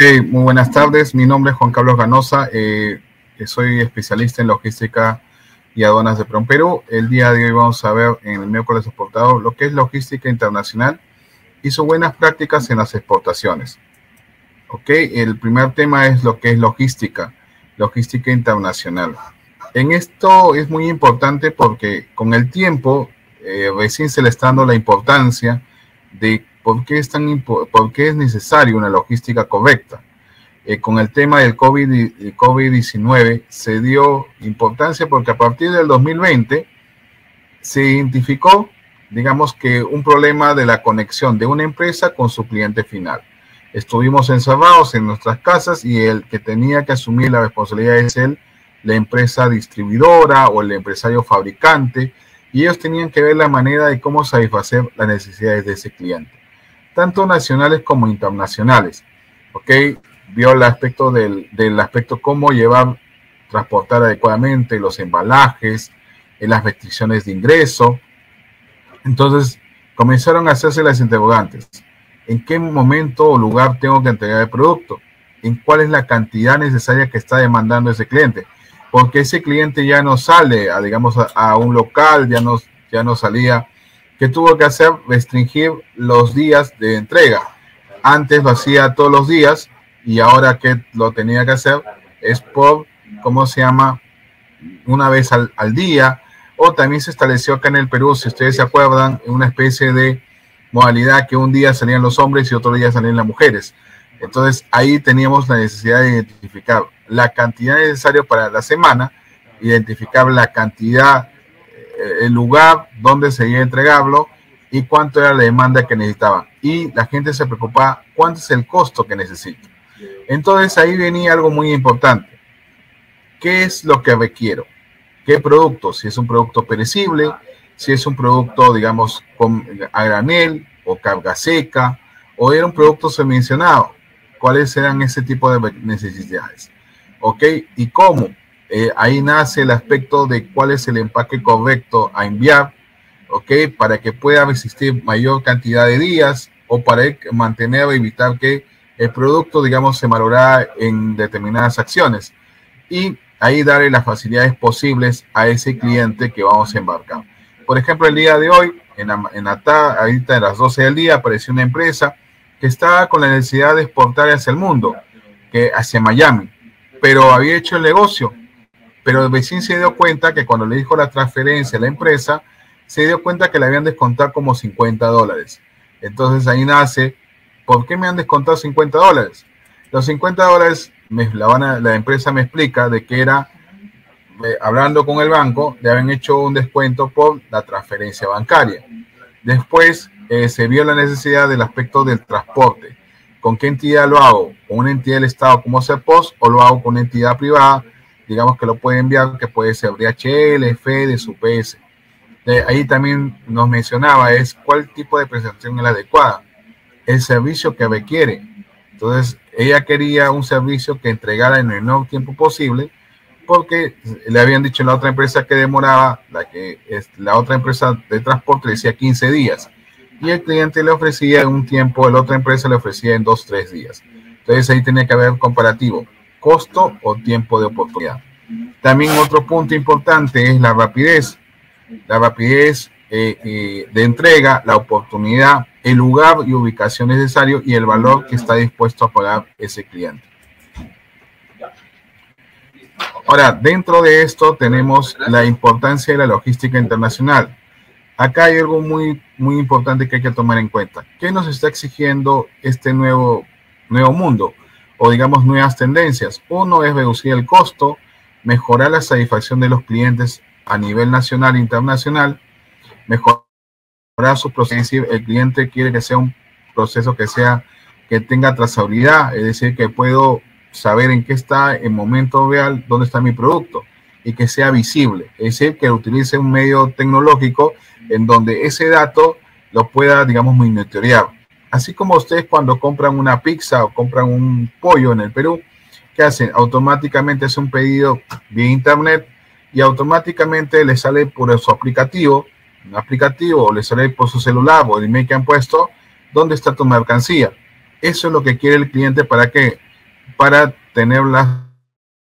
Ok, muy buenas tardes. Mi nombre es Juan Carlos Ganosa. Eh, soy especialista en logística y aduanas de Perú. El día de hoy vamos a ver en el miércoles exportado lo que es logística internacional y sus buenas prácticas en las exportaciones. Ok, el primer tema es lo que es logística, logística internacional. En esto es muy importante porque con el tiempo eh, recién se le está dando la importancia de por qué es, tan, por qué es necesaria una logística correcta. Eh, con el tema del COVID-19 se dio importancia porque a partir del 2020 se identificó, digamos que un problema de la conexión de una empresa con su cliente final. Estuvimos encerrados en nuestras casas y el que tenía que asumir la responsabilidad es él, la empresa distribuidora o el empresario fabricante, y ellos tenían que ver la manera de cómo satisfacer las necesidades de ese cliente, tanto nacionales como internacionales. ¿Ok? vio el aspecto del, del aspecto cómo llevar, transportar adecuadamente los embalajes, en las restricciones de ingreso. Entonces comenzaron a hacerse las interrogantes. ¿En qué momento o lugar tengo que entregar el producto? ¿En cuál es la cantidad necesaria que está demandando ese cliente? Porque ese cliente ya no sale, a, digamos, a, un local, ya no, ya no salía. ¿Qué tuvo que hacer? Restringir los días de entrega. Antes lo hacía todos los días, y ahora que lo tenía que hacer es por, ¿cómo se llama? Una vez al, día. O también se estableció acá en el Perú, si ustedes se acuerdan, una especie de modalidad que un día salían los hombres y otro día salían las mujeres. Entonces ahí teníamos la necesidad de identificar la cantidad necesaria para la semana, identificar la cantidad, el lugar donde se iba a entregarlo y cuánto era la demanda que necesitaban. Y la gente se preocupaba cuánto es el costo que necesito. Entonces ahí venía algo muy importante. ¿Qué es lo que requiero? ¿Qué producto? Si es un producto perecible, si es un producto, digamos, con, a granel o carga seca, o era un producto subvencionado. ¿Cuáles eran ese tipo de necesidades? ¿Ok? ¿Y cómo? Eh, ahí nace el aspecto de cuál es el empaque correcto a enviar, ¿ok? Para que pueda resistir mayor cantidad de días o para mantener o evitar que el producto, digamos, se valora en determinadas acciones y ahí darle las facilidades posibles a ese cliente que vamos a embarcar. Por ejemplo, el día de hoy, en, en ahorita a las 12 del día, apareció una empresa que estaba con la necesidad de exportar hacia el mundo, que hacia Miami, pero había hecho el negocio. Pero el vecino se dio cuenta que cuando le dijo la transferencia a la empresa, se dio cuenta que le habían descontado como 50 dólares. Entonces ahí nace ¿por qué me han descontado 50 dólares? Los 50 dólares, la, empresa me explica de que era, eh, hablando con el banco, le habían hecho un descuento por la transferencia bancaria. Después eh, se vio la necesidad del aspecto del transporte. ¿Con qué entidad lo hago? ¿Con una entidad del Estado como CEPOS o lo hago con una entidad privada? Digamos que lo puede enviar, que puede ser DHL, FEDES, UPS. Eh, ahí también nos mencionaba es cuál tipo de presentación es la adecuada el servicio que requiere. Entonces, ella quería un servicio que entregara en el menor tiempo posible, porque le habían dicho a la otra empresa que demoraba, la que es la otra empresa de transporte decía 15 días, y el cliente le ofrecía un tiempo, la otra empresa le ofrecía en dos, tres días. Entonces ahí tenía que haber comparativo, costo o tiempo de oportunidad. También otro punto importante es la rapidez. La rapidez eh, eh, de entrega, la oportunidad, el lugar y ubicación necesario y el valor que está dispuesto a pagar ese cliente. Ahora, dentro de esto tenemos la importancia de la logística internacional. Acá hay algo muy, muy importante que hay que tomar en cuenta. ¿Qué nos está exigiendo este nuevo, nuevo mundo? O digamos nuevas tendencias. Uno es reducir el costo, mejorar la satisfacción de los clientes a nivel nacional e internacional mejorar su proceso. El cliente quiere que sea un proceso que sea que tenga trazabilidad, es decir, que puedo saber en qué está en momento real, dónde está mi producto y que sea visible, es decir, que utilice un medio tecnológico en donde ese dato lo pueda, digamos, monitorear. Así como ustedes cuando compran una pizza o compran un pollo en el Perú, ¿qué hacen? Automáticamente es un pedido vía internet y automáticamente le sale por su aplicativo un aplicativo o le sale por su celular o el email que han puesto, ¿dónde está tu mercancía? Eso es lo que quiere el cliente para que para tener la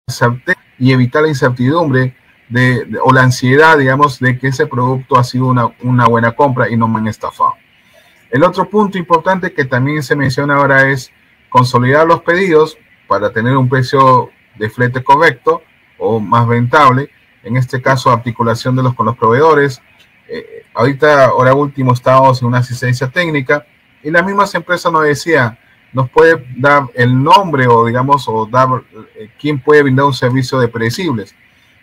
certeza y evitar la incertidumbre de, o la ansiedad, digamos, de que ese producto ha sido una, una buena compra y no me han estafado. El otro punto importante que también se menciona ahora es consolidar los pedidos para tener un precio de flete correcto o más rentable. En este caso, articulación de los con los proveedores. Eh, ahorita, ahora último, estamos en una asistencia técnica y las mismas empresas nos decían, nos puede dar el nombre o digamos, o dar eh, quién puede brindar un servicio de predecibles.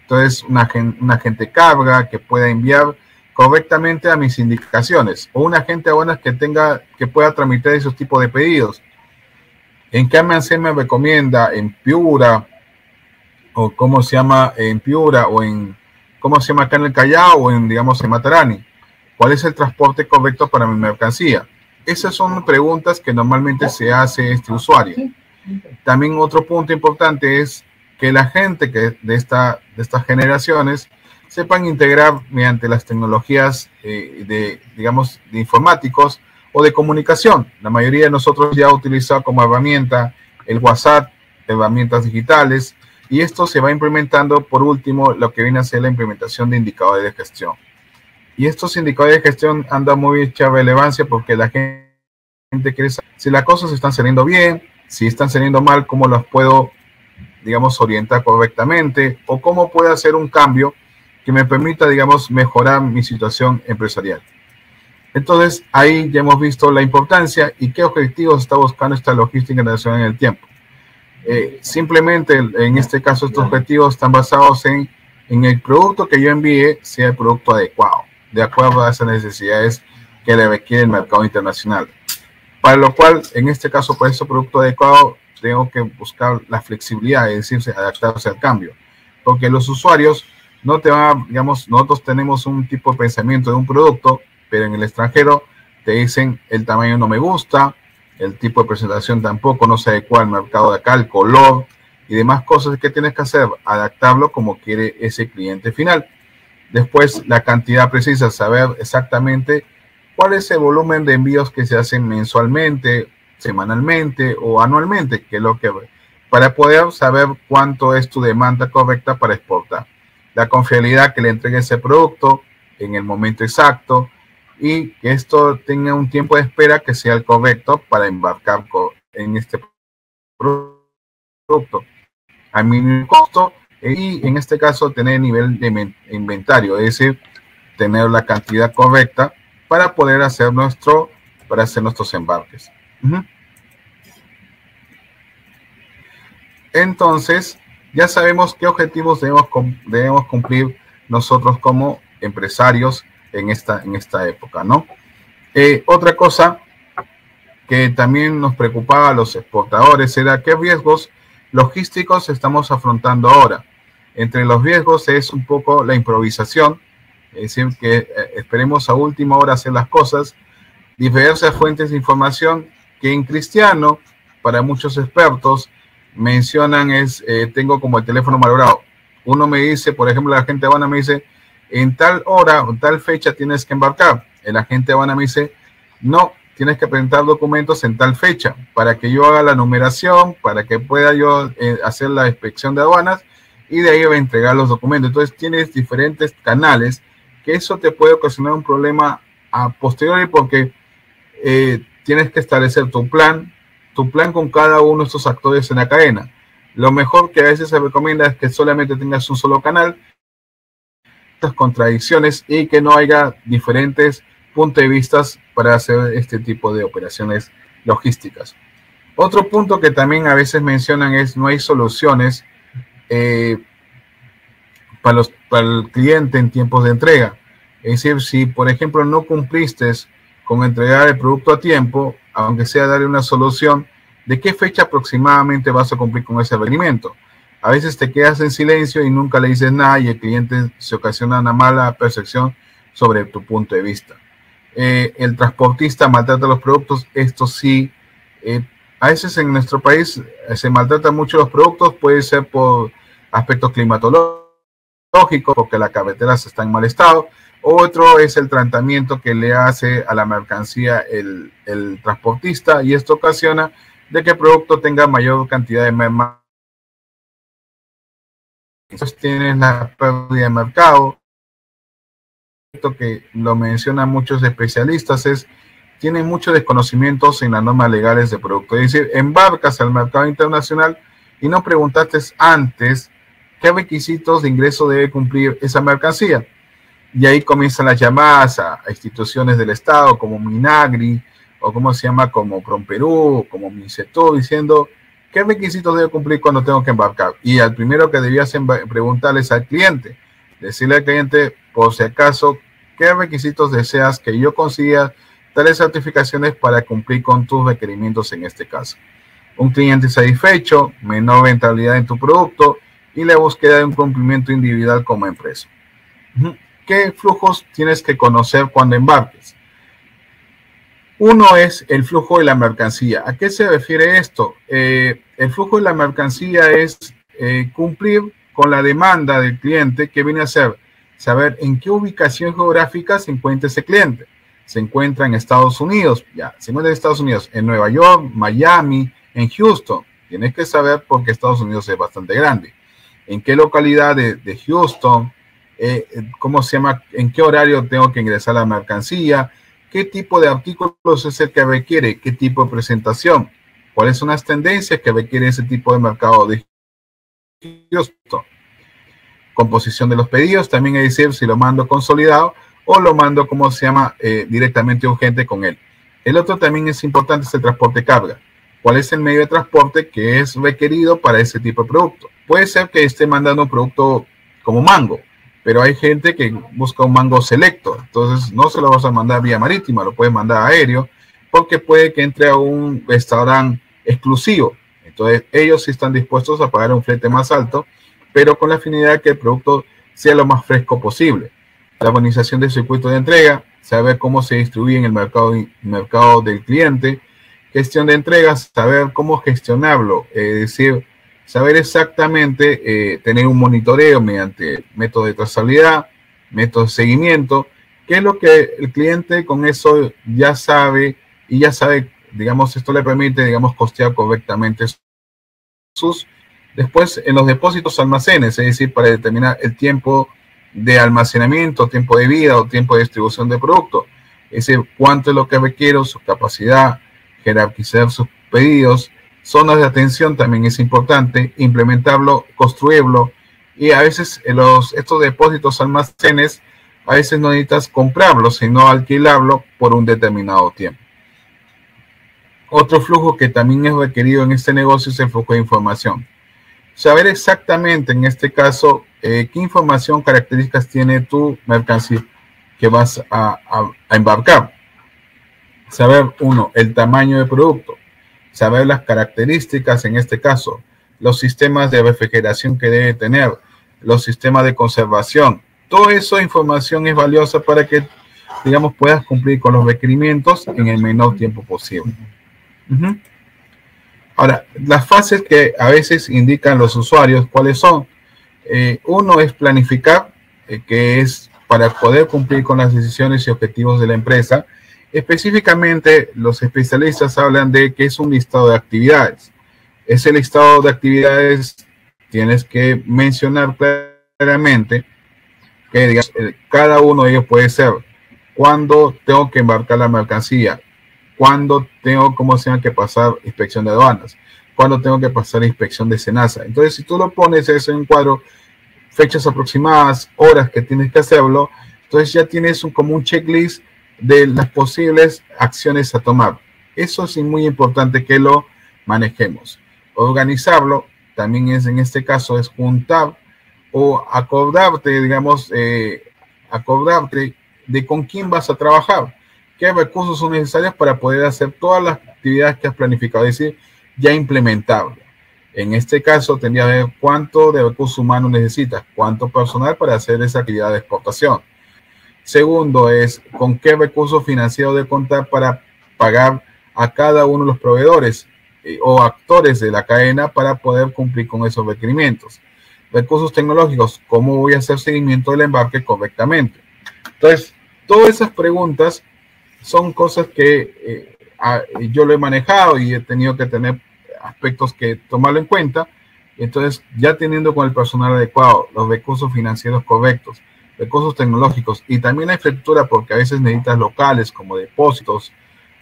Entonces, una, una agente carga que pueda enviar correctamente a mis indicaciones o un agente de que tenga que pueda tramitar esos tipos de pedidos. ¿En qué almacén me recomienda? ¿En Piura? ¿O cómo se llama en Piura? ¿O en cómo se llama acá en el Callao? ¿O en, digamos, en Matarani? ¿Cuál es el transporte correcto para mi mercancía? Esas son preguntas que normalmente se hace este usuario. También otro punto importante es que la gente que de, esta, de estas generaciones sepan integrar mediante las tecnologías eh, de, digamos, de informáticos o de comunicación. La mayoría de nosotros ya ha utilizado como herramienta el WhatsApp, herramientas digitales, y esto se va implementando, por último, lo que viene a ser la implementación de indicadores de gestión. Y estos indicadores de gestión han dado mucha relevancia porque la gente quiere saber si las cosas están saliendo bien, si están saliendo mal, cómo las puedo, digamos, orientar correctamente o cómo puedo hacer un cambio que me permita, digamos, mejorar mi situación empresarial. Entonces, ahí ya hemos visto la importancia y qué objetivos está buscando esta logística internacional en el tiempo. Eh, simplemente, en este caso, estos objetivos están basados en, en el producto que yo envíe sea el producto adecuado, de acuerdo a esas necesidades que le requiere el mercado internacional. Para lo cual, en este caso, para ese producto adecuado, tengo que buscar la flexibilidad, es decir, adaptarse al cambio. Porque los usuarios no te van, digamos, nosotros tenemos un tipo de pensamiento de un producto, pero en el extranjero te dicen el tamaño no me gusta, el tipo de presentación tampoco no se adecua al mercado de acá, el color y demás cosas que tienes que hacer, adaptarlo como quiere ese cliente final. Después, la cantidad precisa, saber exactamente cuál es el volumen de envíos que se hacen mensualmente, semanalmente o anualmente, que es lo que para poder saber cuánto es tu demanda correcta para exportar la confiabilidad que le entregue ese producto en el momento exacto y que esto tenga un tiempo de espera que sea el correcto para embarcar en este producto a mínimo costo y en este caso tener nivel de inventario, es decir, tener la cantidad correcta para poder hacer nuestro para hacer nuestros embarques. Entonces, ya sabemos qué objetivos debemos, cumplir nosotros como empresarios en esta, en esta época, ¿no? Eh, otra cosa que también nos preocupaba a los exportadores era qué riesgos logísticos estamos afrontando ahora. Entre los riesgos es un poco la improvisación, es decir, que eh, esperemos a última hora hacer las cosas, diversas fuentes de información que en cristiano, para muchos expertos, mencionan es, eh, tengo como el teléfono malogrado. Uno me dice, por ejemplo, la gente Habana me dice, en tal hora o tal fecha tienes que embarcar. El agente Habana me dice, no, tienes que presentar documentos en tal fecha para que yo haga la numeración, para que pueda yo eh, hacer la inspección de aduanas y de ahí va a entregar los documentos. Entonces tienes diferentes canales que eso te puede ocasionar un problema a posteriori porque eh, tienes que establecer tu plan, tu plan con cada uno de estos actores en la cadena. Lo mejor que a veces se recomienda es que solamente tengas un solo canal, estas contradicciones y que no haya diferentes puntos de vista para hacer este tipo de operaciones logísticas. Otro punto que también a veces mencionan es no hay soluciones eh, para, los, para el cliente en tiempos de entrega. Es decir, si por ejemplo no cumpliste con entregar el producto a tiempo, aunque sea darle una solución, de qué fecha aproximadamente vas a cumplir con ese requerimiento. A veces te quedas en silencio y nunca le dices nada y el cliente se ocasiona una mala percepción sobre tu punto de vista. Eh, el transportista maltrata los productos, esto sí, eh, a veces en nuestro país eh, se maltrata mucho los productos, puede ser por aspectos climatológicos, porque la carretera está en mal estado, otro es el tratamiento que le hace a la mercancía el, transportista y esto ocasiona de que el producto tenga mayor cantidad de merma. Entonces tienes la pérdida de mercado. Esto que lo mencionan muchos especialistas es tienen muchos desconocimientos en las normas legales de producto. Es decir, embarcas al mercado internacional y no preguntaste antes qué requisitos de ingreso debe cumplir esa mercancía. Y ahí comienzan las llamadas a, instituciones del Estado como Minagri o como se llama como Promperú, como Minceto, diciendo qué requisitos debe cumplir cuando tengo que embarcar. Y al primero que debías preguntarles al cliente, decirle al cliente, por si acaso, qué requisitos deseas que yo consiga tales certificaciones para cumplir con tus requerimientos en este caso. Un cliente satisfecho, menor rentabilidad en tu producto y la búsqueda de un cumplimiento individual como empresa. ¿Qué flujos tienes que conocer cuando embarques? Uno es el flujo de la mercancía. ¿A qué se refiere esto? Eh, el flujo de la mercancía es eh, cumplir con la demanda del cliente que viene a ser saber en qué ubicación geográfica se encuentra ese cliente se encuentra en Estados Unidos, ya, se encuentra en Estados Unidos, en Nueva York, Miami, en Houston. Tienes que saber porque Estados Unidos es bastante grande. ¿En qué localidad de, Houston? Eh, ¿Cómo se llama? ¿En qué horario tengo que ingresar la mercancía? ¿Qué tipo de artículos es el que requiere? ¿Qué tipo de presentación? ¿Cuáles son las tendencias que requiere ese tipo de mercado de? Composición de los pedidos, también hay decir si lo mando consolidado o lo mando, como se llama, eh, directamente urgente con él. El otro también es importante, es el transporte carga. ¿Cuál es el medio de transporte que es requerido para ese tipo de producto? Puede ser que esté mandando un producto como mango, pero hay gente que busca un mango selecto, entonces no se lo vas a mandar vía marítima, lo puedes mandar aéreo, porque puede que entre a un restaurante exclusivo. Entonces ellos sí están dispuestos a pagar un flete más alto, pero con la finalidad que el producto sea lo más fresco posible. La organización del circuito de entrega, saber cómo se distribuye en el mercado, mercado del cliente, gestión de entregas, saber cómo gestionarlo, es decir, saber exactamente, eh, tener un monitoreo mediante método de trazabilidad, método de seguimiento, qué es lo que el cliente con eso ya sabe y ya sabe, digamos, esto le permite, digamos, costear correctamente sus, después en los depósitos almacenes, es decir, para determinar el tiempo de almacenamiento, tiempo de vida o tiempo de distribución de producto. Es decir, cuánto es lo que requiero, su capacidad, jerarquizar sus pedidos, zonas de atención también es importante, implementarlo, construirlo y a veces los, estos depósitos almacenes, a veces no necesitas comprarlos, sino alquilarlo por un determinado tiempo. Otro flujo que también es requerido en este negocio es el flujo de información saber exactamente en este caso eh, qué información, características tiene tu mercancía que vas a, embarcar. Saber, uno, el tamaño del producto, saber las características en este caso, los sistemas de refrigeración que debe tener, los sistemas de conservación. Toda esa información es valiosa para que, digamos, puedas cumplir con los requerimientos en el menor tiempo posible. Ahora, las fases que a veces indican los usuarios, ¿cuáles son? Eh, uno es planificar, eh, que es para poder cumplir con las decisiones y objetivos de la empresa. Específicamente, los especialistas hablan de que es un listado de actividades. Ese listado de actividades tienes que mencionar claramente que eh, cada uno de ellos puede ser cuándo tengo que embarcar la mercancía, cuándo tengo, ¿cómo se llama?, que pasar inspección de aduanas, cuándo tengo que pasar inspección de SENASA. Entonces, si tú lo pones eso en cuadro, fechas aproximadas, horas que tienes que hacerlo, entonces ya tienes un, como un checklist de las posibles acciones a tomar. Eso es muy importante que lo manejemos. Organizarlo también es, en este caso, es juntar o acordarte, digamos, eh, acordarte de con quién vas a trabajar qué recursos son necesarios para poder hacer todas las actividades que has planificado, es decir, ya implementable. En este caso, tendría que ver cuánto de recursos humanos necesitas, cuánto personal para hacer esa actividad de exportación. Segundo es con qué recursos financieros de contar para pagar a cada uno de los proveedores eh, o actores de la cadena para poder cumplir con esos requerimientos. Recursos tecnológicos, cómo voy a hacer seguimiento del embarque correctamente. Entonces, todas esas preguntas son cosas que eh, yo lo he manejado y he tenido que tener aspectos que tomarlo en cuenta. Entonces, ya teniendo con el personal adecuado, los recursos financieros correctos, recursos tecnológicos y también la infraestructura, porque a veces necesitas locales como depósitos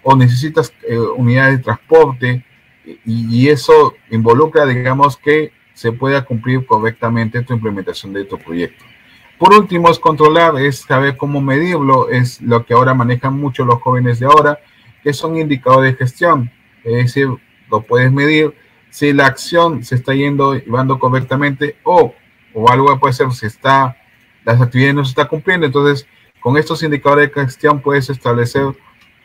o necesitas eh, unidades de transporte y, eso involucra, digamos, que se pueda cumplir correctamente tu implementación de tu proyecto. Por último, es controlar, es saber cómo medirlo, es lo que ahora manejan mucho los jóvenes de ahora, que son indicadores de gestión. Es decir, lo puedes medir si la acción se está yendo llevando correctamente o, o algo puede ser si está, las actividades no se están cumpliendo. Entonces, con estos indicadores de gestión puedes establecer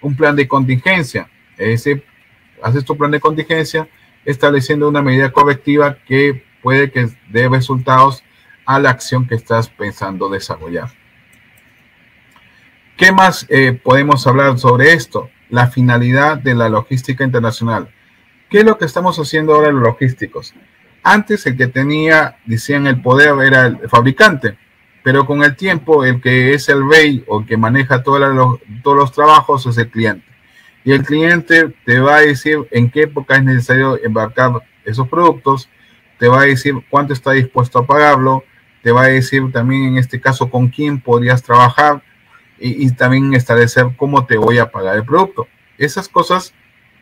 un plan de contingencia. Es decir, haces tu plan de contingencia estableciendo una medida correctiva que puede que dé resultados a la acción que estás pensando desarrollar. ¿Qué más eh, podemos hablar sobre esto? La finalidad de la logística internacional. ¿Qué es lo que estamos haciendo ahora los logísticos? Antes el que tenía, decían, el poder era el fabricante, pero con el tiempo el que es el rey o el que maneja todos los, todos los trabajos es el cliente. Y el cliente te va a decir en qué época es necesario embarcar esos productos, te va a decir cuánto está dispuesto a pagarlo, te va a decir también en este caso con quién podrías trabajar y, y también establecer cómo te voy a pagar el producto. Esas cosas,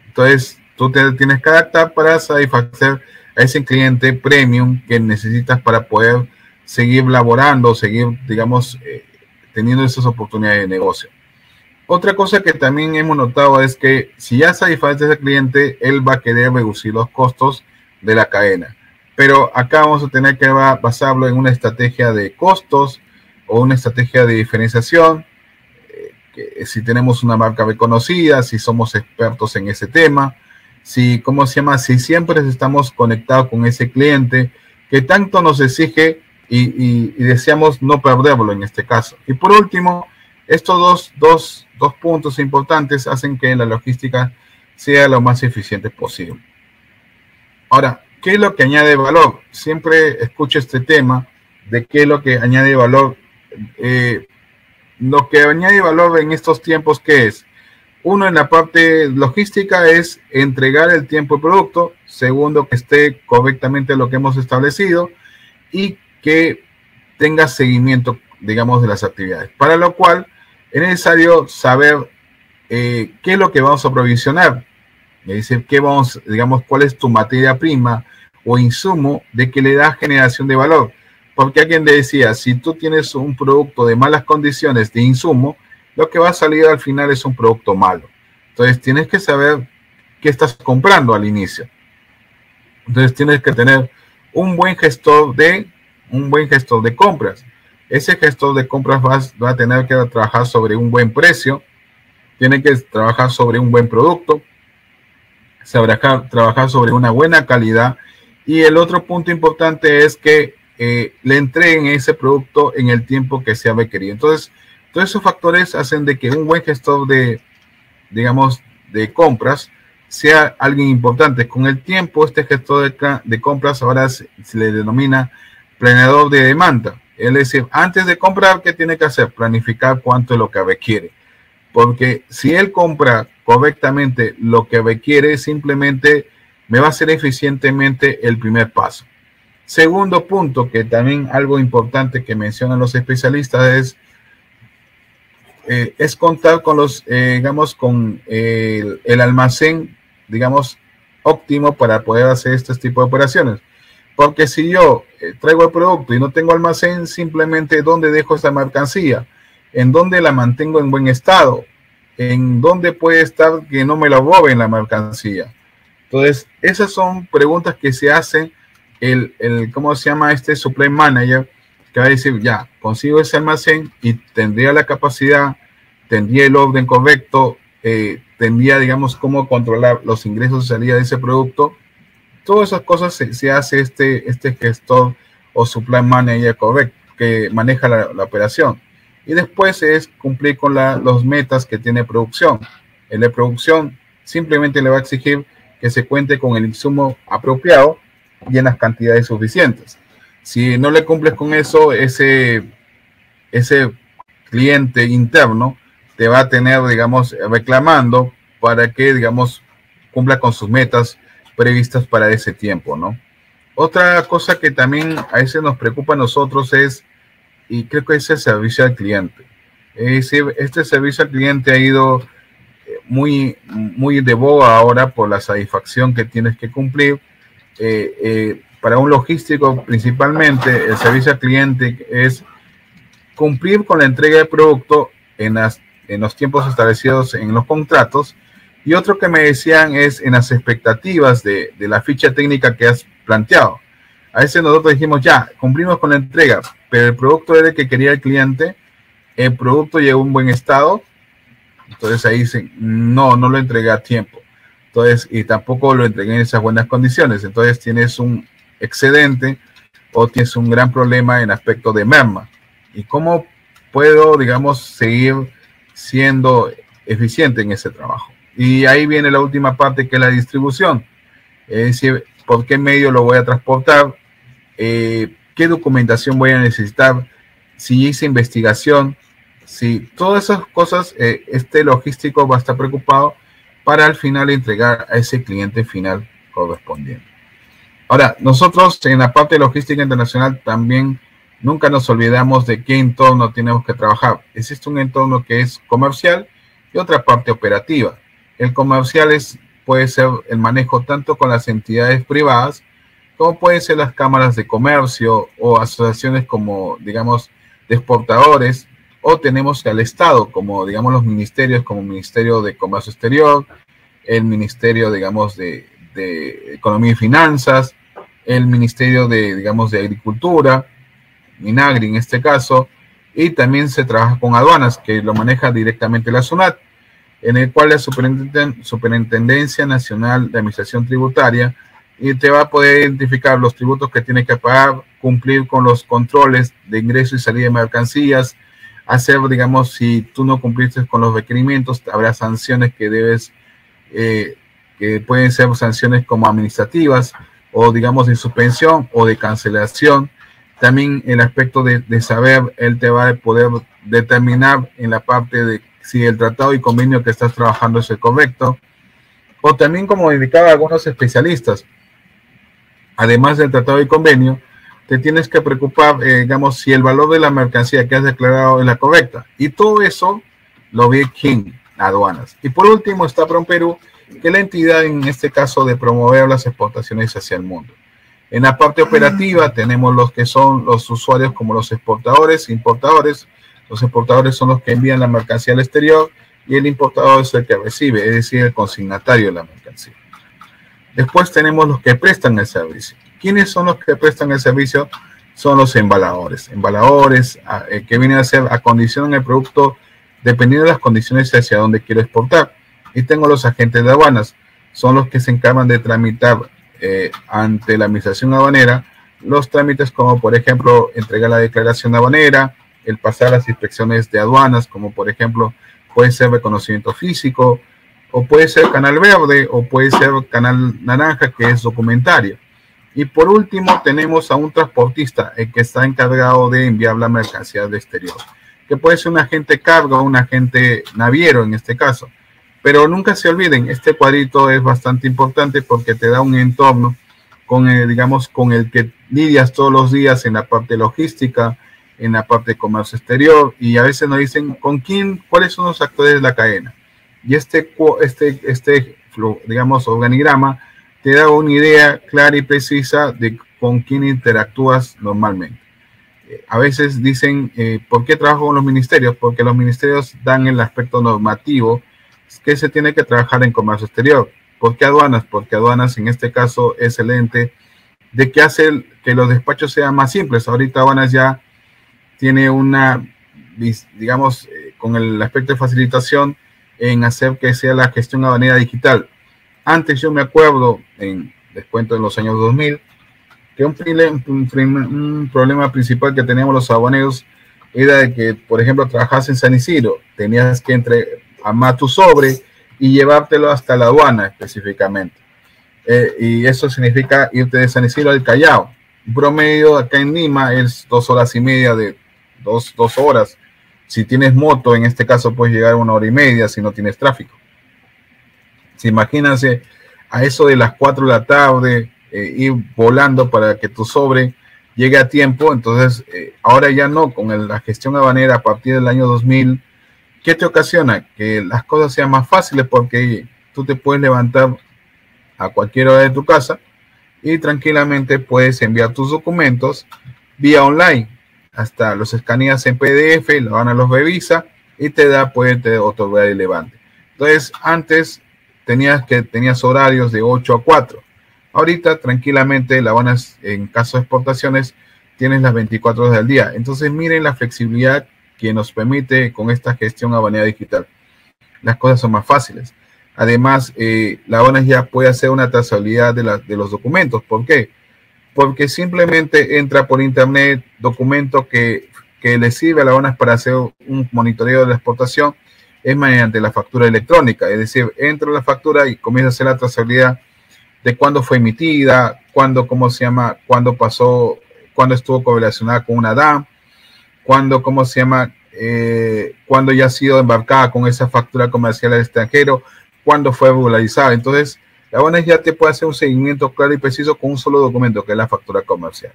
entonces tú te tienes que adaptar para satisfacer a ese cliente premium que necesitas para poder seguir laborando, seguir, digamos, eh, teniendo esas oportunidades de negocio. Otra cosa que también hemos notado es que si ya satisface ese cliente, él va a querer reducir los costos de la cadena. Pero acá vamos a tener que basarlo en una estrategia de costos o una estrategia de diferenciación. Eh, que si tenemos una marca reconocida, si somos expertos en ese tema, si, ¿cómo se llama? Si siempre estamos conectados con ese cliente que tanto nos exige y, deseamos no perderlo en este caso. Y por último, estos dos, dos, dos puntos importantes hacen que la logística sea lo más eficiente posible. Ahora, ¿qué es lo que añade valor? Siempre escucho este tema de qué es lo que añade valor. Eh, lo que añade valor en estos tiempos, ¿qué es? Uno, en la parte logística es entregar el tiempo de producto. Segundo, que esté correctamente lo que hemos establecido y que tenga seguimiento, digamos, de las actividades. Para lo cual es necesario saber eh, qué es lo que vamos a provisionar. Es decir, qué vamos, digamos, cuál es tu materia prima o insumo de que le da generación de valor. Porque alguien le decía, si tú tienes un producto de malas condiciones de insumo, lo que va a salir al final es un producto malo. Entonces tienes que saber qué estás comprando al inicio. Entonces tienes que tener un buen gestor de un buen gestor de compras. Ese gestor de compras va, va a tener que trabajar sobre un buen precio, tiene que trabajar sobre un buen producto, sabrá trabajar sobre una buena calidad y el otro punto importante es que eh, le entreguen ese producto en el tiempo que sea requerido. Entonces, todos esos factores hacen de que un buen gestor de, digamos, de compras sea alguien importante. Con el tiempo, este gestor de, compras ahora se, le denomina planeador de demanda. Es decir, antes de comprar, ¿qué tiene que hacer? Planificar cuánto es lo que requiere. Porque si él compra correctamente lo que requiere, simplemente me va a hacer eficientemente el primer paso. Segundo punto, que también algo importante que mencionan los especialistas es eh, es contar con los, eh, digamos, con el, almacén, digamos, óptimo para poder hacer este tipo de operaciones. Porque si yo eh, traigo el producto y no tengo almacén, simplemente dónde dejo esta mercancía, en dónde la mantengo en buen estado, en dónde puede estar que no me lo roben la mercancía. Entonces, esas son preguntas que se hacen el, el ¿cómo se llama este supply manager? que va a decir, ya, consigo ese almacén y tendría la capacidad, tendría el orden correcto, eh, tendría, digamos, cómo controlar los ingresos y salida de ese producto. Todas esas cosas se, hace este, este gestor o supply manager correcto, que maneja la, operación. Y después es cumplir con los metas que tiene producción. El de producción simplemente le va a exigir que se cuente con el insumo apropiado y en las cantidades suficientes. Si no le cumples con eso, ese, ese cliente interno te va a tener, digamos, reclamando para que, digamos, cumpla con sus metas previstas para ese tiempo, ¿no? Otra cosa que también a veces nos preocupa a nosotros es, y creo que es el servicio al cliente. este servicio al cliente ha ido eh, muy, muy de boga ahora por la satisfacción que tienes que cumplir. Eh, eh, para un logístico principalmente, el servicio al cliente es cumplir con la entrega de producto en, las, en los tiempos establecidos en los contratos. Y otro que me decían es en las expectativas de, la ficha técnica que has planteado. A veces nosotros dijimos, ya, cumplimos con la entrega, pero el producto era el que quería el cliente, el producto llegó en buen estado, entonces ahí dicen, no, no lo entregué a tiempo. Entonces, y tampoco lo entregué en esas buenas condiciones. Entonces tienes un excedente o tienes un gran problema en aspecto de merma. ¿Y cómo puedo, digamos, seguir siendo eficiente en ese trabajo? Y ahí viene la última parte que es la distribución. Es decir, por qué medio lo voy a transportar, eh, qué documentación voy a necesitar, si hice investigación, si todas esas cosas, eh, este logístico va a estar preocupado para al final entregar a ese cliente final correspondiente. Ahora, nosotros en la parte de logística internacional también nunca nos olvidamos de qué entorno tenemos que trabajar. Existe un entorno que es comercial y otra parte operativa. El comercial es puede ser el manejo tanto con las entidades privadas como pueden ser las cámaras de comercio o asociaciones como, digamos, de exportadores, o tenemos al Estado, como, digamos, los ministerios, como el Ministerio de Comercio Exterior, el Ministerio, digamos, de, de Economía y Finanzas, el Ministerio de, digamos, de Agricultura, Minagri en este caso, y también se trabaja con aduanas, que lo maneja directamente la SUNAT en el cual la Superintendencia Nacional de Administración Tributaria y te va a poder identificar los tributos que tienes que pagar, cumplir con los controles de ingreso y salida de mercancías, hacer, digamos, si tú no cumpliste con los requerimientos, habrá sanciones que debes, eh, que pueden ser sanciones como administrativas o, digamos, de suspensión o de cancelación. También el aspecto de, de saber, él te va a poder determinar en la parte de si el tratado y convenio que estás trabajando es el correcto, o también como indicaban algunos especialistas, además del tratado y convenio, te tienes que preocupar, eh, digamos, si el valor de la mercancía que has declarado es la correcta. Y todo eso lo ve King, aduanas. Y por último está Prom Perú, que es la entidad en este caso de promover las exportaciones hacia el mundo. En la parte operativa tenemos los que son los usuarios como los exportadores, importadores, los exportadores son los que envían la mercancía al exterior y el importador es el que recibe, es decir, el consignatario de la mercancía. Después tenemos los que prestan el servicio. ¿Quiénes son los que prestan el servicio? Son los embaladores. Embaladores eh, que vienen a hacer, acondicionan el producto dependiendo de las condiciones hacia donde quiero exportar. Y tengo los agentes de aduanas. Son los que se encargan de tramitar eh, ante la administración aduanera los trámites como, por ejemplo, entregar la declaración aduanera, el pasar las inspecciones de aduanas, como por ejemplo puede ser reconocimiento físico, o puede ser canal verde, o puede ser canal naranja, que es documentario. Y por último, tenemos a un transportista, el que está encargado de enviar la mercancía al exterior, que puede ser un agente cargo, un agente naviero en este caso. Pero nunca se olviden, este cuadrito es bastante importante porque te da un entorno con digamos, con el que lidias todos los días en la parte logística, en la parte de comercio exterior y a veces nos dicen con quién, cuáles son los actores de la cadena. Y este, este, este digamos, organigrama te da una idea clara y precisa de con quién interactúas normalmente. Eh, a veces dicen, eh, ¿por qué trabajo con los ministerios? Porque los ministerios dan el aspecto normativo que se tiene que trabajar en comercio exterior. ¿Por qué aduanas? Porque aduanas en este caso es el ente de que hace que los despachos sean más simples. Ahorita aduanas ya tiene una, digamos, eh, con el aspecto de facilitación en hacer que sea la gestión aduanera digital. Antes yo me acuerdo, en descuento en los años 2000, que un, un, problema principal que teníamos los aduaneros era de que, por ejemplo, trabajas en San Isidro, tenías que entre, armar tu sobre y llevártelo hasta la aduana específicamente. Eh, y eso significa irte de San Isidro al Callao. Un promedio acá en Lima es dos horas y media de dos, dos horas. Si tienes moto, en este caso puedes llegar a una hora y media si no tienes tráfico. Si imagínense a eso de las 4 de la tarde, eh, ir volando para que tu sobre llegue a tiempo, entonces eh, ahora ya no, con la gestión habanera a partir del año 2000, ¿qué te ocasiona? Que las cosas sean más fáciles porque tú te puedes levantar a cualquier hora de tu casa y tranquilamente puedes enviar tus documentos vía online. Hasta los escaneas en PDF, lo van a los revisa y te da, puede te otorgar el levante. Entonces, antes tenías que tenías horarios de 8 a 4. Ahorita, tranquilamente, la van en caso de exportaciones, tienes las 24 horas del día. Entonces, miren la flexibilidad que nos permite con esta gestión habanera digital. Las cosas son más fáciles. Además, eh, la ONAS ya puede hacer una trazabilidad de, de los documentos. ¿Por qué? Porque simplemente entra por internet documento que, que le sirve a la ONAS para hacer un monitoreo de la exportación es mediante la factura electrónica. Es decir, entra la factura y comienza a hacer la trazabilidad de cuándo fue emitida, cuándo, ¿cómo se llama? Cuándo pasó, cuándo estuvo correlacionada con una DAM, cuándo, ¿cómo se llama? Eh, cuándo ya ha sido embarcada con esa factura comercial al extranjero, cuándo fue regularizada. Entonces, la ONS ya te puede hacer un seguimiento claro y preciso con un solo documento, que es la factura comercial.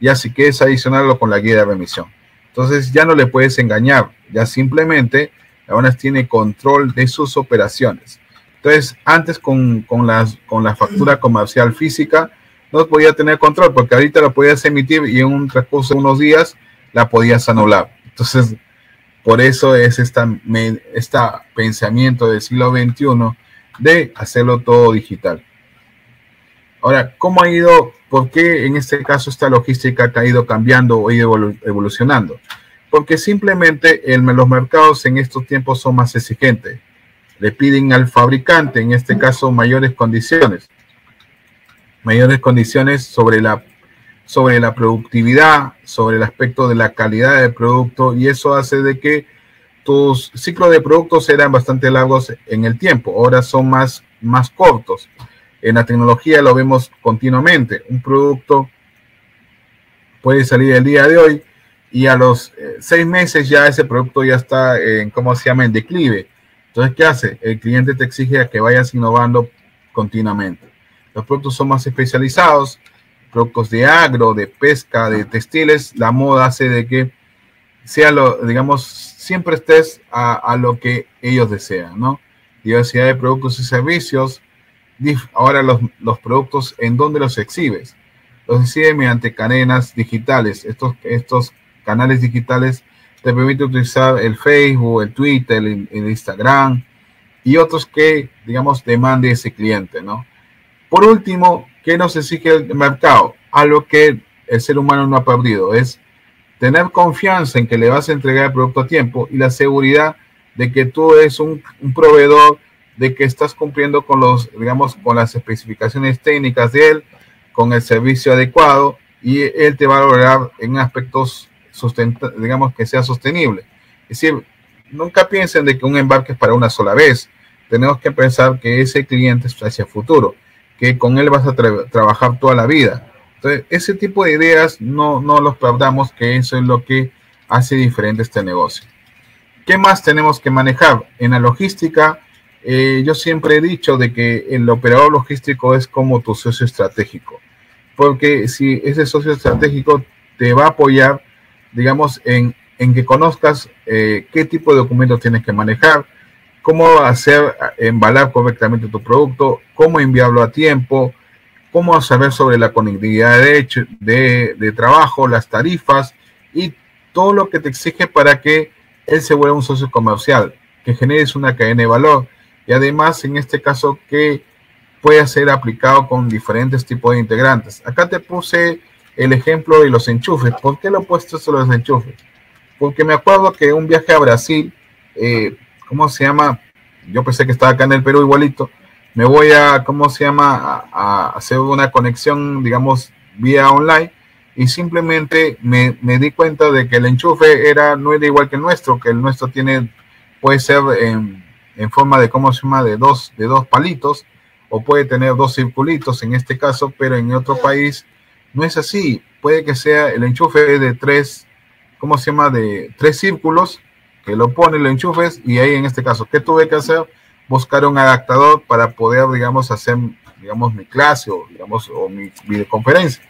Y así que es adicionarlo con la guía de remisión. Entonces, ya no le puedes engañar, ya simplemente la tiene control de sus operaciones. Entonces, antes con, con, las, con la factura comercial física, no podía tener control, porque ahorita la podías emitir y en un transcurso de unos días la podías anular. Entonces, por eso es esta, esta pensamiento del siglo XXI de hacerlo todo digital. Ahora, ¿cómo ha ido? ¿Por qué en este caso esta logística ha ido cambiando o evolucionando? Porque simplemente los mercados en estos tiempos son más exigentes. Le piden al fabricante, en este caso, mayores condiciones. Mayores condiciones sobre la sobre la productividad, sobre el aspecto de la calidad del producto y eso hace de que tus ciclos de productos eran bastante largos en el tiempo, ahora son más, más cortos. En la tecnología lo vemos continuamente. Un producto puede salir el día de hoy y a los eh, seis meses ya ese producto ya está en, ¿cómo se llama?, en declive. Entonces, ¿qué hace? El cliente te exige a que vayas innovando continuamente. Los productos son más especializados, productos de agro, de pesca, de textiles, la moda hace de que sea lo, digamos, siempre estés a, lo que ellos desean, ¿no? Diversidad de productos y servicios. Ahora los, los productos, ¿en dónde los exhibes? Los exhibes mediante cadenas digitales. Estos, estos canales digitales te permiten utilizar el Facebook, el Twitter, el, el Instagram y otros que, digamos, demande ese cliente, ¿no? Por último, ¿Qué nos exige el mercado? Algo que el ser humano no ha perdido, es tener confianza en que le vas a entregar el producto a tiempo y la seguridad de que tú eres un, proveedor, de que estás cumpliendo con los, digamos, con las especificaciones técnicas de él, con el servicio adecuado y él te va a lograr en aspectos digamos que sea sostenible. Es decir, nunca piensen de que un embarque es para una sola vez. Tenemos que pensar que ese cliente es hacia el futuro que con él vas a trabajar toda la vida. Entonces, ese tipo de ideas no, no los perdamos, que eso es lo que hace diferente este negocio. ¿Qué más tenemos que manejar? En la logística, eh, yo siempre he dicho de que el operador logístico es como tu socio estratégico, porque si ese socio estratégico te va a apoyar, digamos, en, en que conozcas eh, qué tipo de documentos tienes que manejar, cómo hacer embalar correctamente tu producto, cómo enviarlo a tiempo, cómo saber sobre la conectividad de, de, trabajo, las tarifas y todo lo que te exige para que él se vuelva un socio comercial, que generes una cadena de valor y además en este caso que pueda ser aplicado con diferentes tipos de integrantes. Acá te puse el ejemplo de los enchufes. ¿Por qué lo he puesto sobre los enchufes? Porque me acuerdo que un viaje a Brasil, eh, ¿cómo se llama? Yo pensé que estaba acá en el Perú igualito. Me voy a, ¿cómo se llama? A, hacer una conexión, digamos, vía online y simplemente me, di cuenta de que el enchufe era, no era igual que el nuestro, que el nuestro tiene, puede ser en, forma de, ¿cómo se llama? De dos, de dos palitos o puede tener dos circulitos en este caso, pero en otro país no es así. Puede que sea el enchufe de tres, ¿cómo se llama? De tres círculos que lo pone, lo enchufes y ahí en este caso, ¿qué tuve que hacer? Buscar un adaptador para poder, digamos, hacer, digamos, mi clase o, digamos, o mi videoconferencia.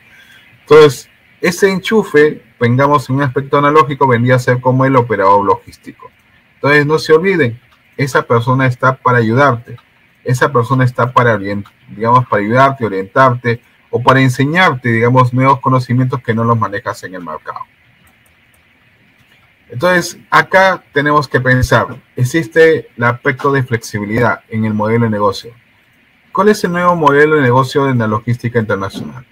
Entonces, ese enchufe, vengamos en un aspecto analógico, vendría a ser como el operador logístico. Entonces, no se olviden, esa persona está para ayudarte. Esa persona está para, digamos, para ayudarte, orientarte o para enseñarte, digamos, nuevos conocimientos que no los manejas en el mercado. Entonces, acá tenemos que pensar, existe el aspecto de flexibilidad en el modelo de negocio. ¿Cuál es el nuevo modelo de negocio en la logística internacional?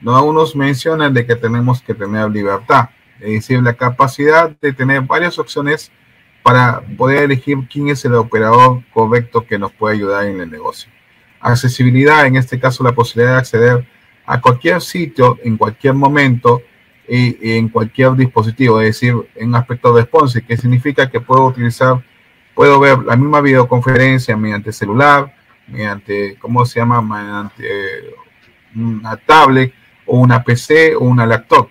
No, unos mencionan de que tenemos que tener libertad, es decir, la capacidad de tener varias opciones para poder elegir quién es el operador correcto que nos puede ayudar en el negocio. Accesibilidad, en este caso, la posibilidad de acceder a cualquier sitio en cualquier momento y, en cualquier dispositivo, es decir, en aspecto de sponsor, que significa que puedo utilizar, puedo ver la misma videoconferencia mediante celular, mediante, ¿cómo se llama? Mediante una tablet o una PC o una laptop.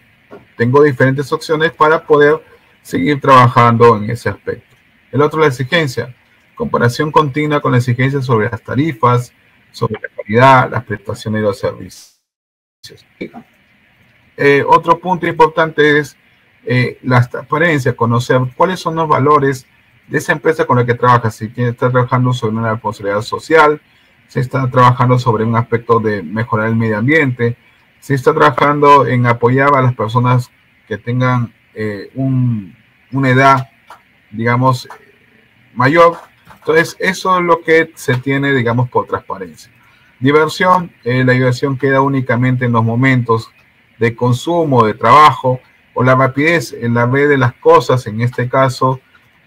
Tengo diferentes opciones para poder seguir trabajando en ese aspecto. El otro, la exigencia. Comparación continua con la exigencia sobre las tarifas, sobre la calidad, las prestaciones de los servicios. Eh, otro punto importante es eh, la transparencia, conocer cuáles son los valores de esa empresa con la que trabajas. Si está trabajando sobre una responsabilidad social, si está trabajando sobre un aspecto de mejorar el medio ambiente, si está trabajando en apoyar a las personas que tengan eh, una edad, digamos, mayor. Entonces, eso es lo que se tiene, digamos, por transparencia. Diversión, la diversión queda únicamente en los momentos de consumo, de trabajo, o la rapidez en la red de las cosas, en este caso,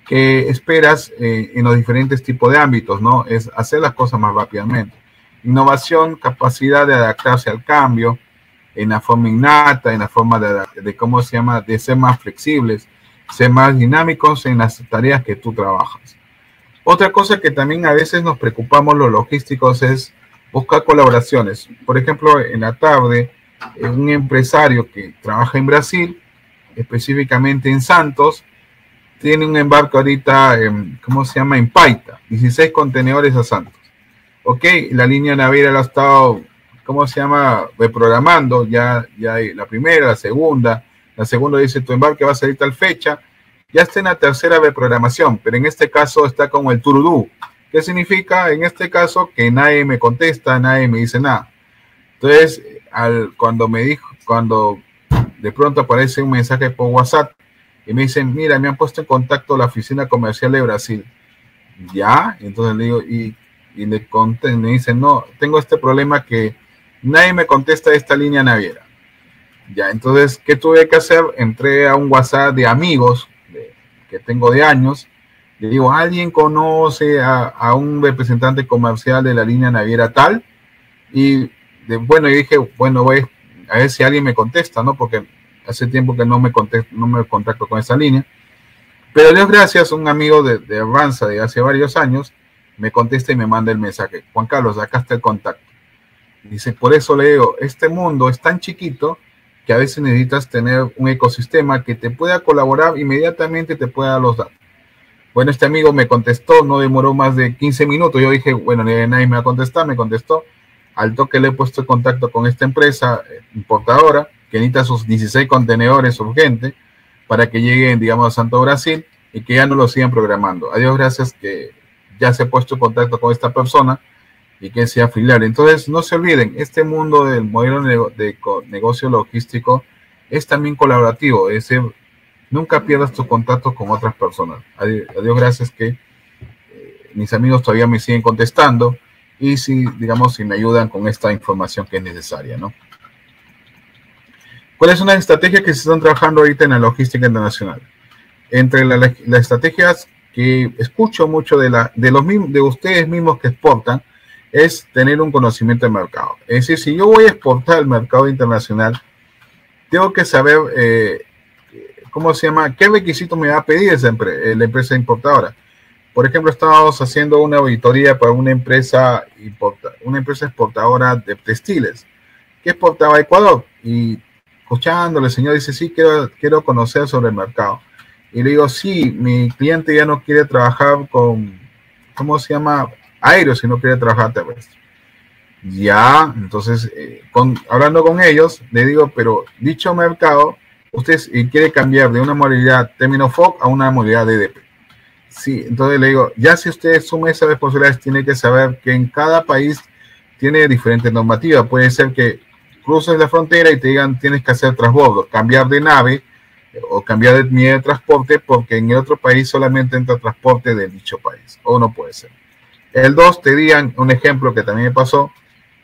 que esperas eh, en los diferentes tipos de ámbitos, ¿no? Es hacer las cosas más rápidamente. Innovación, capacidad de adaptarse al cambio, en la forma innata, en la forma de, de cómo se llama, de ser más flexibles, ser más dinámicos en las tareas que tú trabajas. Otra cosa que también a veces nos preocupamos los logísticos es buscar colaboraciones. Por ejemplo, en la tarde un empresario que trabaja en Brasil, específicamente en Santos, tiene un embarco ahorita, en, ¿cómo se llama? En Paita, 16 contenedores a Santos. Ok, la línea naviera la ha estado, ¿cómo se llama? Reprogramando, ya, ya hay la primera, la segunda, la segunda dice tu embarque va a salir tal fecha, ya está en la tercera reprogramación, pero en este caso está como el turudú. ¿Qué significa? En este caso que nadie me contesta, nadie me dice nada. Entonces, cuando me dijo, cuando de pronto aparece un mensaje por WhatsApp y me dicen, mira, me han puesto en contacto la oficina comercial de Brasil. Ya, entonces le digo, y, y le conté, me dicen, no, tengo este problema que nadie me contesta esta línea naviera. Ya, entonces, ¿qué tuve que hacer? Entré a un WhatsApp de amigos que tengo de años. Le digo, ¿alguien conoce a, un representante comercial de la línea naviera tal? Y bueno, y dije, bueno, voy a ver si alguien me contesta, ¿no? Porque hace tiempo que no me, contesto, no me contacto con esa línea. Pero Dios gracias, un amigo de, de Avanza de hace varios años me contesta y me manda el mensaje. Juan Carlos, acá está el contacto. Dice, por eso le digo, este mundo es tan chiquito que a veces necesitas tener un ecosistema que te pueda colaborar inmediatamente, te pueda dar los datos. Bueno, este amigo me contestó, no demoró más de 15 minutos. Yo dije, bueno, nadie me va a contestar, me contestó al toque le he puesto en contacto con esta empresa eh, importadora que necesita sus 16 contenedores urgentes para que lleguen, digamos, a Santo Brasil y que ya no lo sigan programando. A Dios gracias que ya se ha puesto en contacto con esta persona y que sea filial. Entonces, no se olviden, este mundo del modelo de negocio logístico es también colaborativo, es decir, nunca pierdas tus contactos con otras personas. A Dios gracias que eh, mis amigos todavía me siguen contestando y si, digamos, si me ayudan con esta información que es necesaria, ¿no? ¿Cuáles son las estrategias que se están trabajando ahorita en la logística internacional? Entre las estrategias que escucho mucho de, la, de, los, de ustedes mismos que exportan, es tener un conocimiento del mercado. Es decir, si yo voy a exportar al mercado internacional, tengo que saber, eh, ¿cómo se llama? ¿Qué requisitos me va a pedir esa la empresa importadora? Por ejemplo, estábamos haciendo una auditoría para una empresa, una empresa exportadora de textiles que exportaba a Ecuador. Y escuchándole, el señor dice, sí, quiero, quiero conocer sobre el mercado. Y le digo, sí, mi cliente ya no quiere trabajar con, ¿cómo se llama? aéreo si no quiere trabajar terrestre. Ya, entonces, eh, con, hablando con ellos, le digo, pero dicho mercado, usted quiere cambiar de una modalidad término FOC a una modalidad DDP. Sí, entonces le digo, ya si usted asume esas responsabilidades, tiene que saber que en cada país tiene diferentes normativas. Puede ser que cruces la frontera y te digan tienes que hacer transbordo, cambiar de nave eh, o cambiar de medio de transporte porque en el otro país solamente entra transporte de dicho país. O no puede ser. El 2 te digan un ejemplo que también me pasó,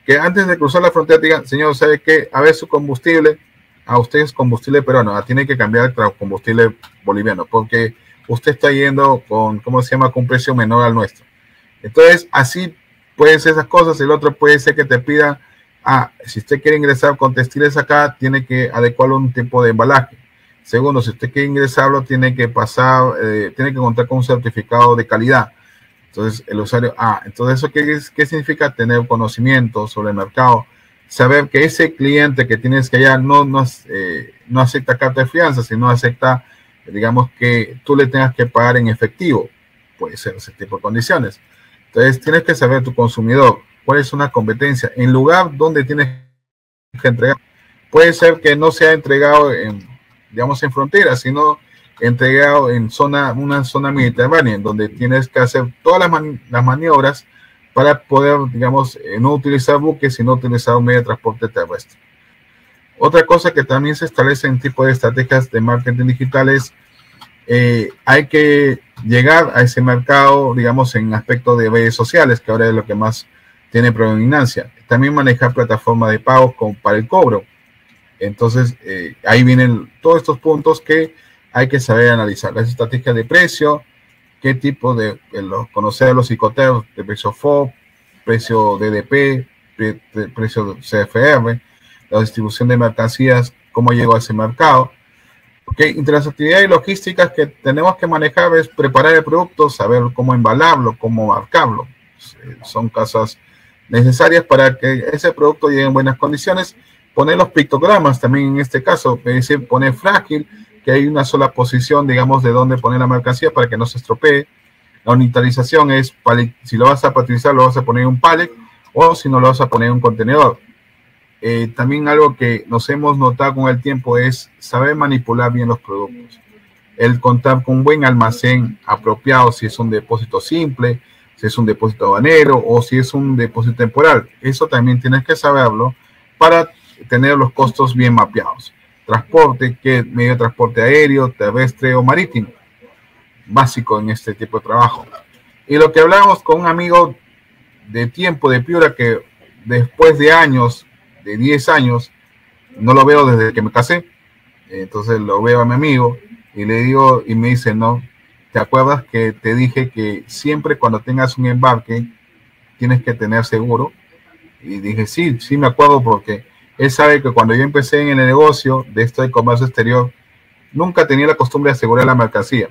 que antes de cruzar la frontera te digan, señor, ¿sabe qué? A ver su combustible, a usted es combustible peruano, tiene que cambiar el combustible boliviano porque usted está yendo con, ¿cómo se llama?, con un precio menor al nuestro. Entonces, así pueden ser esas cosas. El otro puede ser que te pida, ah, si usted quiere ingresar con textiles acá, tiene que adecuarlo a un tipo de embalaje. Segundo, si usted quiere ingresarlo, tiene que pasar, eh, tiene que contar con un certificado de calidad. Entonces, el usuario, ah, entonces, ¿eso qué, qué significa? Tener conocimiento sobre el mercado, saber que ese cliente que tienes que allá no, no, eh, no acepta carta de fianza, sino acepta digamos que tú le tengas que pagar en efectivo, puede ser ese tipo de condiciones. Entonces tienes que saber tu consumidor cuál es una competencia en lugar donde tienes que entregar. Puede ser que no sea entregado en, digamos, en frontera, sino entregado en zona, una zona mediterránea, en donde tienes que hacer todas las, las maniobras para poder, digamos, eh, no utilizar buques, sino utilizar un medio de transporte terrestre. Otra cosa que también se establece en tipo de estrategias de marketing digital es eh, hay que llegar a ese mercado, digamos, en aspecto de redes sociales, que ahora es lo que más tiene predominancia. También manejar plataformas de pagos con, para el cobro. Entonces, eh, ahí vienen todos estos puntos que hay que saber analizar. Las estrategias de precio, qué tipo de, los, conocer los psicoteos de precio FOB, precio DDP, precio CFR, la distribución de mercancías, cómo llegó a ese mercado. Okay, entre las actividades logísticas que tenemos que manejar es preparar el producto, saber cómo embalarlo, cómo marcarlo. Son cosas necesarias para que ese producto llegue en buenas condiciones. Poner los pictogramas también en este caso, es decir, poner frágil, que hay una sola posición, digamos, de dónde poner la mercancía para que no se estropee. La unitarización es, si lo vas a utilizar, lo vas a poner en un pallet o si no lo vas a poner en un contenedor. Eh, también algo que nos hemos notado con el tiempo es saber manipular bien los productos. El contar con un buen almacén apropiado, si es un depósito simple, si es un depósito banero o si es un depósito temporal. Eso también tienes que saberlo para tener los costos bien mapeados. Transporte, que medio transporte aéreo, terrestre o marítimo. Básico en este tipo de trabajo. Y lo que hablamos con un amigo de tiempo de Piura que después de años de 10 años, no lo veo desde que me casé, entonces lo veo a mi amigo y le digo y me dice, no, ¿te acuerdas que te dije que siempre cuando tengas un embarque tienes que tener seguro? Y dije, sí, sí me acuerdo porque él sabe que cuando yo empecé en el negocio de esto de comercio exterior, nunca tenía la costumbre de asegurar la mercancía.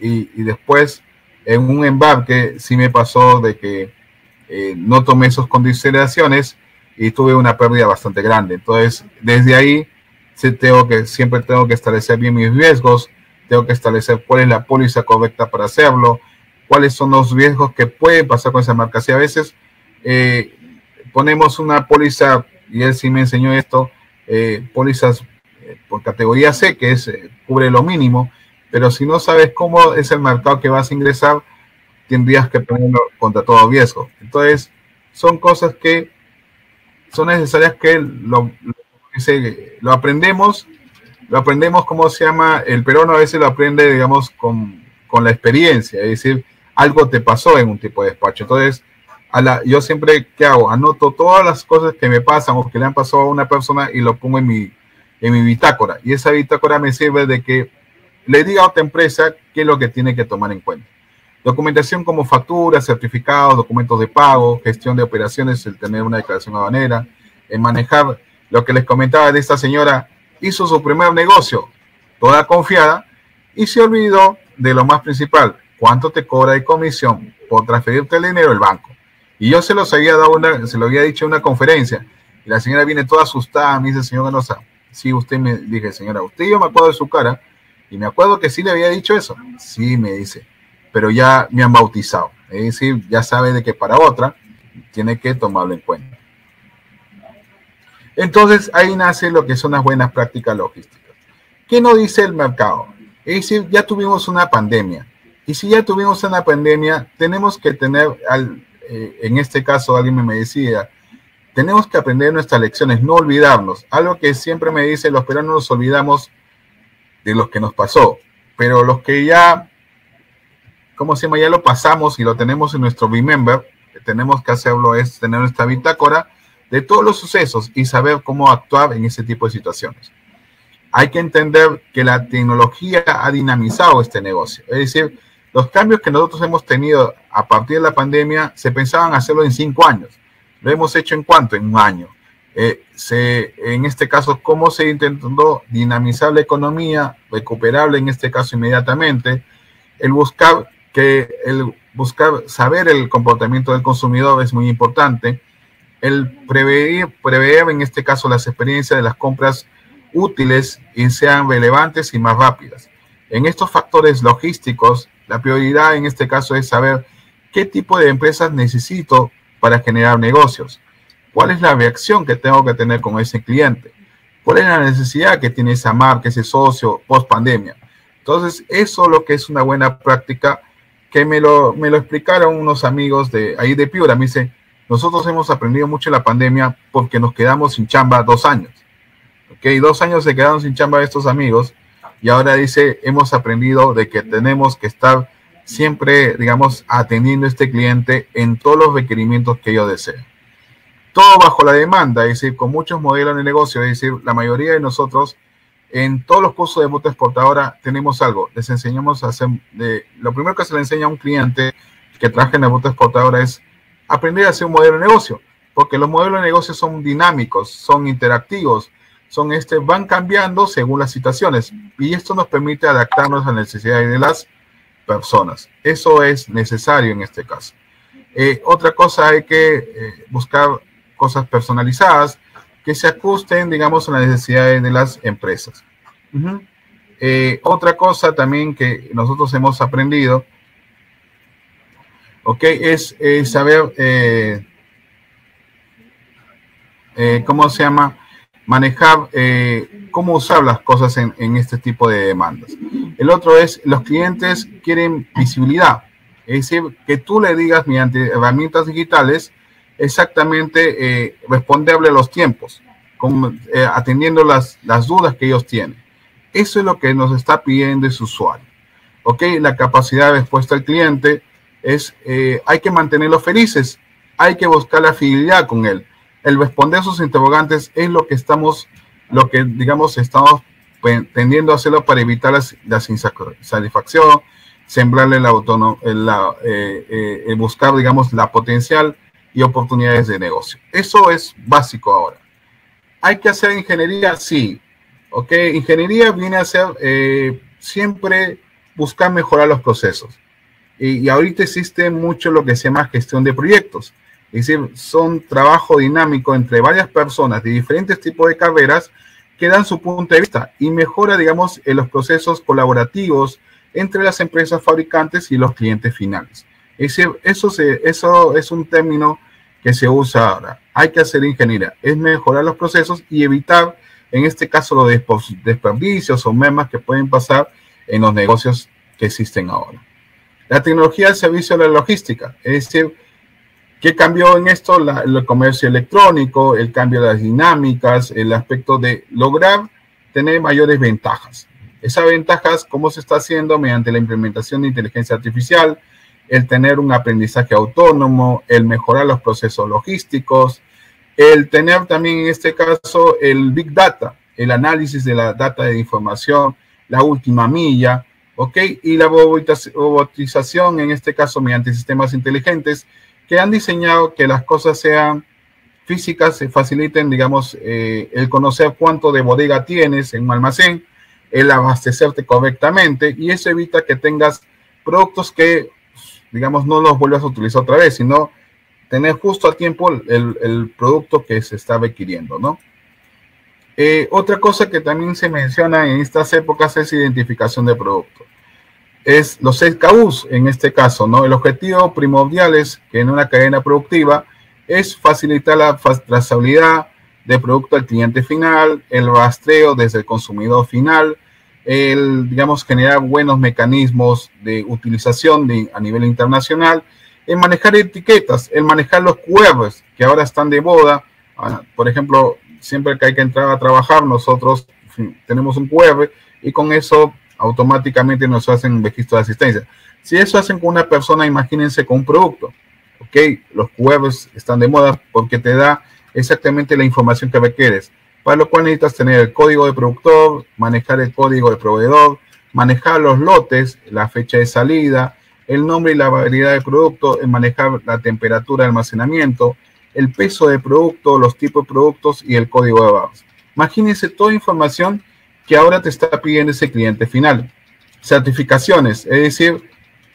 Y, y después, en un embarque, sí me pasó de que eh, no tomé esas consideraciones y tuve una pérdida bastante grande. Entonces, desde ahí, sí tengo que, siempre tengo que establecer bien mis riesgos, tengo que establecer cuál es la póliza correcta para hacerlo, cuáles son los riesgos que pueden pasar con esa marca. Si a veces eh, ponemos una póliza, y él sí me enseñó esto, eh, pólizas eh, por categoría C, que es cubre lo mínimo, pero si no sabes cómo es el mercado que vas a ingresar, tendrías que ponerlo contra todo riesgo. Entonces, son cosas que son necesarias que lo, lo, aprendemos, lo aprendemos, ¿cómo se llama? El peruano a veces lo aprende, digamos, con, con la experiencia, es decir, algo te pasó en un tipo de despacho. Entonces, a la, yo siempre, ¿qué hago? Anoto todas las cosas que me pasan o que le han pasado a una persona y lo pongo en mi, en mi bitácora. Y esa bitácora me sirve de que le diga a otra empresa qué es lo que tiene que tomar en cuenta. Documentación como facturas, certificados, documentos de pago, gestión de operaciones, el tener una declaración aduanera, en manejar lo que les comentaba de esta señora, hizo su primer negocio, toda confiada, y se olvidó de lo más principal, cuánto te cobra de comisión por transferirte el dinero al banco. Y yo se los había dado una, se lo había dicho en una conferencia, y la señora viene toda asustada, me dice, señor Ganosa, sí, usted me dije, señora, usted yo me acuerdo de su cara, y me acuerdo que sí le había dicho eso. Sí, me dice pero ya me han bautizado. Es decir, ya sabe de que para otra tiene que tomarlo en cuenta. Entonces ahí nace lo que son las buenas prácticas logísticas. ¿Qué nos dice el mercado? Es decir, ya tuvimos una pandemia. Y si ya tuvimos una pandemia, tenemos que tener, al, eh, en este caso alguien me decía, tenemos que aprender nuestras lecciones, no olvidarnos. Algo que siempre me dice, los peruanos nos olvidamos de lo que nos pasó, pero los que ya, ¿cómo se llama? Ya lo pasamos y lo tenemos en nuestro Remember, tenemos que hacerlo es tener nuestra bitácora de todos los sucesos y saber cómo actuar en ese tipo de situaciones. Hay que entender que la tecnología ha dinamizado este negocio. Es decir, los cambios que nosotros hemos tenido a partir de la pandemia se pensaban hacerlo en cinco años. Lo hemos hecho en cuánto? En un año. Eh, se, en este caso, cómo se intentó dinamizar la economía, recuperable en este caso inmediatamente, el buscar que el buscar saber el comportamiento del consumidor es muy importante, el prever, prever en este caso las experiencias de las compras útiles y sean relevantes y más rápidas. En estos factores logísticos, la prioridad en este caso es saber qué tipo de empresas necesito para generar negocios, cuál es la reacción que tengo que tener con ese cliente, cuál es la necesidad que tiene esa marca, ese socio post pandemia. Entonces, eso es lo que es una buena práctica que me lo, me lo explicaron unos amigos de ahí de Piura. Me dice, nosotros hemos aprendido mucho en la pandemia porque nos quedamos sin chamba dos años. ¿Ok? Dos años se quedaron sin chamba estos amigos y ahora dice, hemos aprendido de que tenemos que estar siempre, digamos, atendiendo a este cliente en todos los requerimientos que ellos deseen. Todo bajo la demanda, es decir, con muchos modelos de negocio, es decir, la mayoría de nosotros en todos los cursos de moto exportadora tenemos algo. Les enseñamos a hacer, lo primero que se le enseña a un cliente que trabaja en la moto exportadora es aprender a hacer un modelo de negocio, porque los modelos de negocio son dinámicos, son interactivos, son este, van cambiando según las situaciones y esto nos permite adaptarnos a las necesidades de las personas. Eso es necesario en este caso. Eh, otra cosa hay que eh, buscar cosas personalizadas, que se ajusten, digamos, a las necesidades de las empresas. Eh, otra cosa también que nosotros hemos aprendido, ok, es saber, eh, eh, ¿cómo se llama? Manejar, cómo usar las cosas en, en, este tipo de demandas. El otro es, los clientes quieren visibilidad, es decir, que tú le digas mediante herramientas digitales, exactamente eh, a los tiempos, eh, atendiendo las, las dudas que ellos tienen. Eso es lo que nos está pidiendo ese usuario. ¿Ok? La capacidad de respuesta al cliente es, eh, hay que mantenerlos felices, hay que buscar la fidelidad con él. El responder sus interrogantes es lo que estamos, lo que digamos estamos tendiendo a hacerlo para evitar la, la insatisfacción, sembrarle la autonomía, la, buscar, digamos, la potencial y oportunidades de negocio. Eso es básico ahora. ¿Hay que hacer ingeniería? Sí. ¿Ok? Ingeniería viene a ser eh, siempre buscar mejorar los procesos. Y, y, ahorita existe mucho lo que se llama gestión de proyectos. Es decir, son trabajo dinámico entre varias personas de diferentes tipos de carreras que dan su punto de vista y mejora, digamos, en los procesos colaborativos entre las empresas fabricantes y los clientes finales. Es decir, eso, se, eso es un término que se usa ahora. Hay que hacer ingeniería, es mejorar los procesos y evitar, en este caso, los desperdicios o memas que pueden pasar en los negocios que existen ahora. La tecnología del servicio de la logística, es decir, ¿qué cambió en esto? el comercio electrónico, el cambio de las dinámicas, el aspecto de lograr tener mayores ventajas. Esas ventajas, ¿cómo se está haciendo? Mediante la implementación de inteligencia artificial, el tener un aprendizaje autónomo, el mejorar los procesos logísticos, el tener también en este caso el Big Data, el análisis de la data de información, la última milla, ¿ok? Y la robotización, en este caso mediante sistemas inteligentes, que han diseñado que las cosas sean físicas, se faciliten, digamos, eh, el conocer cuánto de bodega tienes en un almacén, el abastecerte correctamente, y eso evita que tengas productos que digamos, no los vuelvas a utilizar otra vez, sino tener justo a tiempo el, producto que se está requiriendo, ¿no? Eh, otra cosa que también se menciona en estas épocas es identificación de producto. es los SKUs en este caso, ¿no? El objetivo primordial es que en una cadena productiva es facilitar la trazabilidad de producto al cliente final, el rastreo desde el consumidor final, el, digamos, generar buenos mecanismos de utilización de, a nivel internacional, el manejar etiquetas, el manejar los QRs que ahora están de moda. Ah, por ejemplo, siempre que hay que entrar a trabajar, nosotros tenemos un QR y con eso automáticamente nos hacen registro de asistencia. Si eso hacen con una persona, imagínense con un producto. Ok, los QRs están de moda porque te da exactamente la información que requieres, para lo cual necesitas tener el código de productor, manejar el código de proveedor, manejar los lotes, la fecha de salida, el nombre y la variedad de producto, manejar la temperatura de almacenamiento, el peso de producto, los tipos de productos y el código de barras. Imagínense toda información que ahora te está pidiendo ese cliente final. Certificaciones, es decir,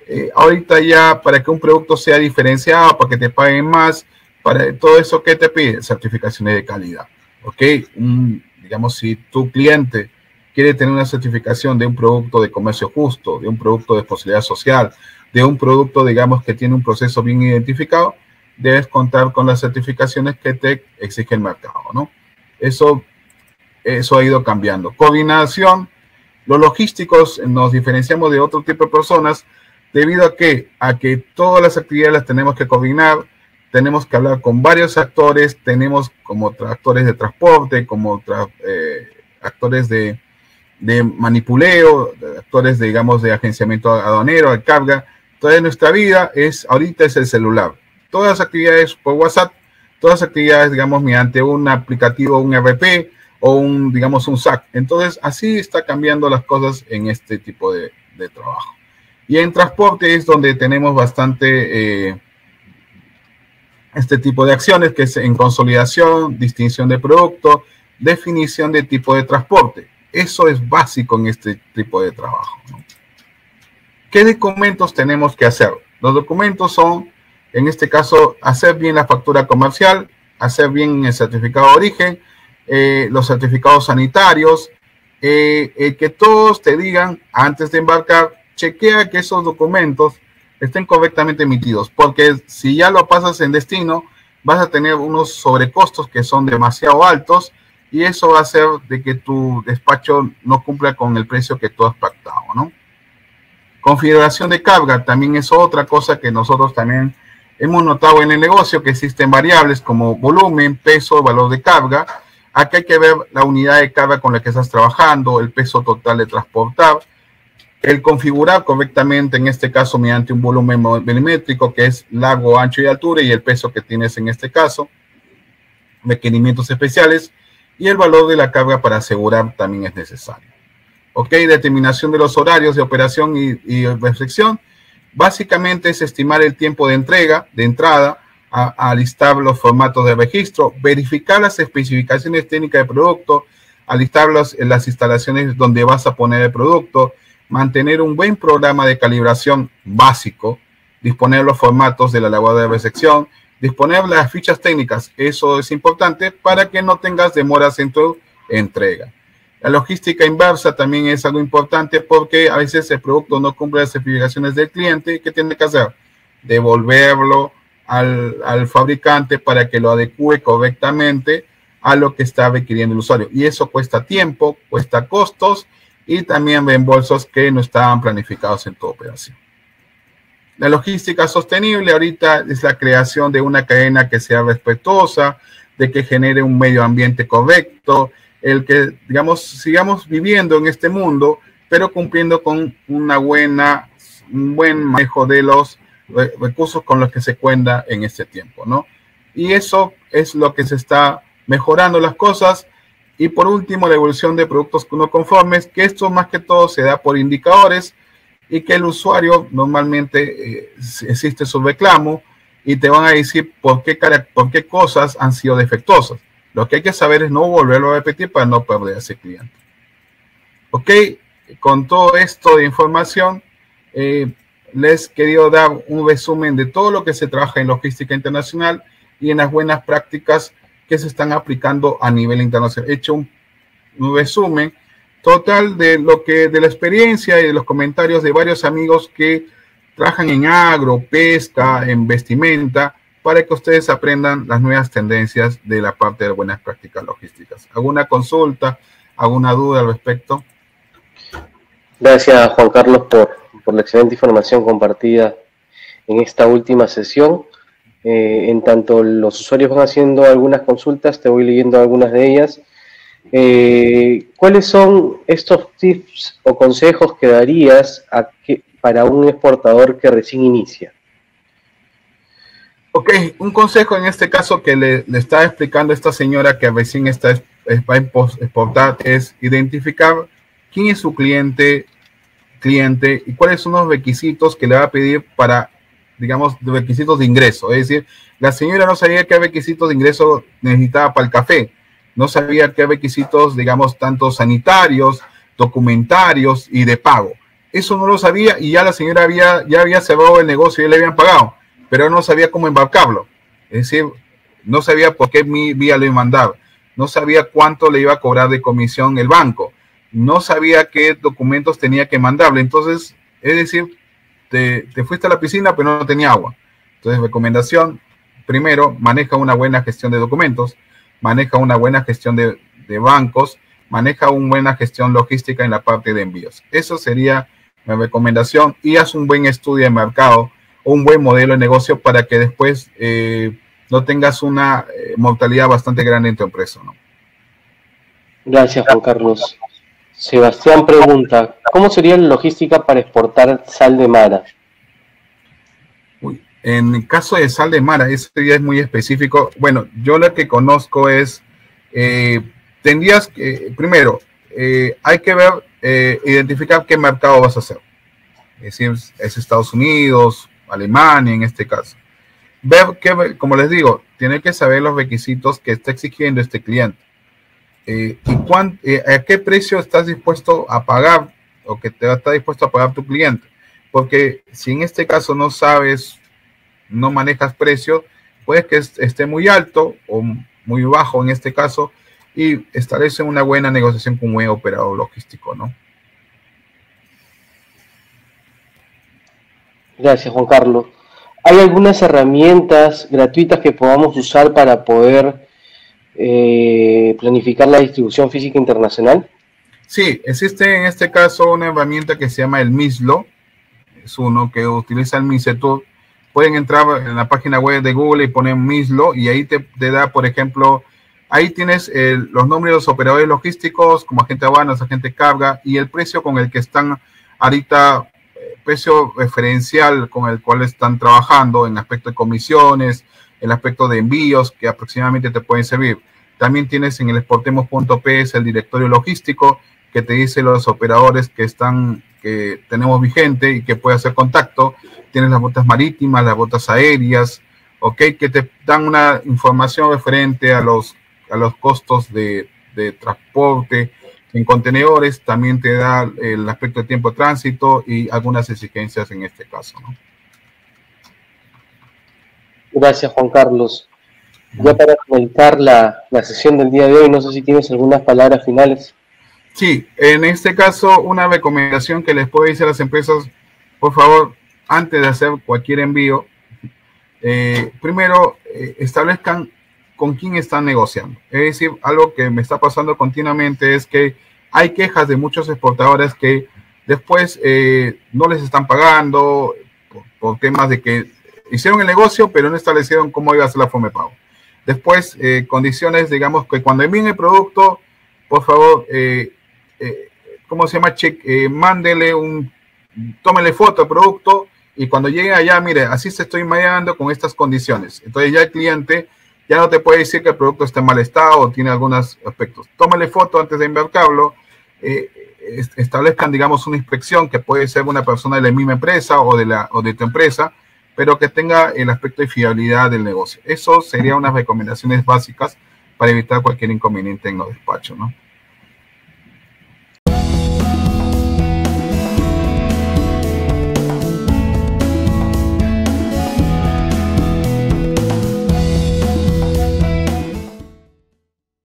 eh, ahorita ya para que un producto sea diferenciado, para que te paguen más, para todo eso que te pide, certificaciones de calidad. ¿Ok? digamos, si tu cliente quiere tener una certificación de un producto de comercio justo, de un producto de responsabilidad social, de un producto, digamos, que tiene un proceso bien identificado, debes contar con las certificaciones que te exige el mercado, ¿no? Eso eso ha ido cambiando. Coordinación, los logísticos nos diferenciamos de otro tipo de personas debido a que, a que todas las actividades las tenemos que coordinar, tenemos que hablar con varios actores, tenemos como actores de transporte, como eh, actores de, de manipuleo, actores, de, digamos, de agenciamiento aduanero, de carga. Toda nuestra vida es, ahorita es el celular. Todas las actividades por WhatsApp, todas las actividades, digamos, mediante un aplicativo, un RP, o un, digamos, un SAC. Entonces, así está cambiando las cosas en este tipo de, trabajo. Y en transporte es donde tenemos bastante eh, este tipo de acciones, que es en consolidación, distinción de producto, definición de tipo de transporte. Eso es básico en este tipo de trabajo. ¿Qué documentos tenemos que hacer? Los documentos son, en este caso, hacer bien la factura comercial, hacer bien el certificado de origen, eh, los certificados sanitarios, eh, eh, que todos te digan antes de embarcar, chequea que esos documentos estén correctamente emitidos, porque si ya lo pasas en destino, vas a tener unos sobrecostos que son demasiado altos y eso va a hacer de que tu despacho no cumpla con el precio que tú has pactado, ¿no? Configuración de carga también es otra cosa que nosotros también hemos notado en el negocio, que existen variables como volumen, peso, valor de carga, Aquí hay que ver la unidad de carga con la que estás trabajando, el peso total de transportar, el configurar correctamente, en este caso mediante un volumen milimétrico, que es largo, ancho y altura, y el peso que tienes en este caso, requerimientos especiales, y el valor de la carga para asegurar también es necesario. Ok, determinación de los horarios de operación y, y reflexión. Básicamente es estimar el tiempo de entrega, de entrada, a, listar los formatos de registro, verificar las especificaciones técnicas del producto, alistar las, las instalaciones donde vas a poner el producto, mantener un buen programa de calibración básico, disponer los formatos de la labor de recepción, disponer las fichas técnicas, eso es importante para que no tengas demoras en tu entrega. La logística inversa también es algo importante porque a veces el producto no cumple las especificaciones del cliente. ¿Qué tiene que hacer? Devolverlo al, fabricante para que lo adecue correctamente a lo que está requiriendo el usuario. Y eso cuesta tiempo, cuesta costos y también reembolsos que no estaban planificados en tu operación. La logística sostenible ahorita es la creación de una cadena que sea respetuosa, de que genere un medio ambiente correcto, el que, digamos, sigamos viviendo en este mundo, pero cumpliendo con una buena, un buen manejo de los recursos con los que se cuenta en este tiempo, ¿no? Y eso es lo que se está mejorando las cosas. Y por último, la evolución de productos no conformes, que esto más que todo se da por indicadores y que el usuario normalmente eh, existe su reclamo y te van a decir por qué, por qué cosas han sido defectuosas. Lo que hay que saber es no volverlo a repetir para no perder a ese cliente. Ok, con todo esto de información, eh, les he querido dar un resumen de todo lo que se trabaja en logística internacional y en las buenas prácticas que se están aplicando a nivel internacional. He hecho un, resumen total de lo que, de la experiencia y de los comentarios de varios amigos que trabajan en agro, pesca, en vestimenta, para que ustedes aprendan las nuevas tendencias de la parte de buenas prácticas logísticas. ¿Alguna consulta, alguna duda al respecto? Gracias, Juan Carlos, por, por la excelente información compartida en esta última sesión. Eh, en tanto los usuarios van haciendo algunas consultas, te voy leyendo algunas de ellas. Eh, ¿Cuáles son estos tips o consejos que darías para un exportador que recién inicia? Ok, un consejo en este caso que le, le está explicando esta señora que recién está, va a exportar es identificar quién es su cliente, cliente y cuáles son los requisitos que le va a pedir para digamos, de requisitos de ingreso. Es decir, la señora no sabía qué requisitos de ingreso necesitaba para el café, no sabía qué requisitos, digamos, tanto sanitarios, documentarios y de pago. Eso no lo sabía y ya la señora había, ya había cerrado el negocio y le habían pagado, pero no sabía cómo embarcarlo. Es decir, no sabía por qué mi vía lo iba a mandar, no sabía cuánto le iba a cobrar de comisión el banco, no sabía qué documentos tenía que mandarle. Entonces, es decir, te, fuiste a la piscina pero no tenía agua. Entonces, recomendación, primero, maneja una buena gestión de documentos, maneja una buena gestión de, bancos, maneja una buena gestión logística en la parte de envíos. Eso sería mi recomendación y haz un buen estudio de mercado un buen modelo de negocio para que después eh, no tengas una eh, mortalidad bastante grande en tu empresa. ¿no? Gracias, Juan Carlos. Sebastián pregunta, ¿cómo sería la logística para exportar sal de mara? en el caso de sal de mara, eso ya es muy específico. Bueno, yo lo que conozco es, eh, tendrías que, primero, eh, hay que ver, eh, identificar qué mercado vas a hacer. Es decir, es Estados Unidos, Alemania en este caso. Ver que, como les digo, tiene que saber los requisitos que está exigiendo este cliente. Eh, y eh, a qué precio estás dispuesto a pagar o que te está dispuesto a pagar tu cliente. Porque si en este caso no sabes, no manejas precio, puede que esté muy alto o muy bajo en este caso y establece una buena negociación con un buen operador logístico, ¿no? Gracias, Juan Carlos. ¿Hay algunas herramientas gratuitas que podamos usar para poder eh, planificar la distribución física internacional? Sí, existe en este caso una herramienta que se llama el MISLO, es uno que utiliza el MISETUR. Pueden entrar en la página web de Google y poner MISLO y ahí te, da, por ejemplo, ahí tienes los nombres de los operadores logísticos como agente aduanas, agente carga y el precio con el que están ahorita, eh, precio referencial con el cual están trabajando en aspecto de comisiones, el aspecto de envíos que aproximadamente te pueden servir. También tienes en el exportemos.ps el directorio logístico que te dice los operadores que están, que tenemos vigente y que puede hacer contacto. Tienes las botas marítimas, las botas aéreas, ok, que te dan una información referente a los, a los costos de, transporte en contenedores. También te da el aspecto de tiempo de tránsito y algunas exigencias en este caso. Gracias, Juan Carlos. Ya para comentar la, sesión del día de hoy, no sé si tienes algunas palabras finales. Sí, en este caso, una recomendación que les puedo decir a las empresas, por favor, antes de hacer cualquier envío, eh, primero eh, establezcan con quién están negociando. Es decir, algo que me está pasando continuamente es que hay quejas de muchos exportadores que después eh, no les están pagando por, temas de que hicieron el negocio, pero no establecieron cómo iba a ser la forma de pago. Después, eh, condiciones, digamos, que cuando envíen el producto, por favor, eh, eh, ¿cómo se llama? Check, mándele un, tómele foto al producto y cuando llegue allá, mire, así se estoy enviando con estas condiciones. Entonces ya el cliente ya no te puede decir que el producto está en mal estado o tiene algunos aspectos. Tómale foto antes de embarcarlo. establezcan, digamos, una inspección que puede ser una persona de la misma empresa o de, la, o de tu empresa pero que tenga el aspecto de fiabilidad del negocio. Eso sería unas recomendaciones básicas para evitar cualquier inconveniente en los despachos, ¿no?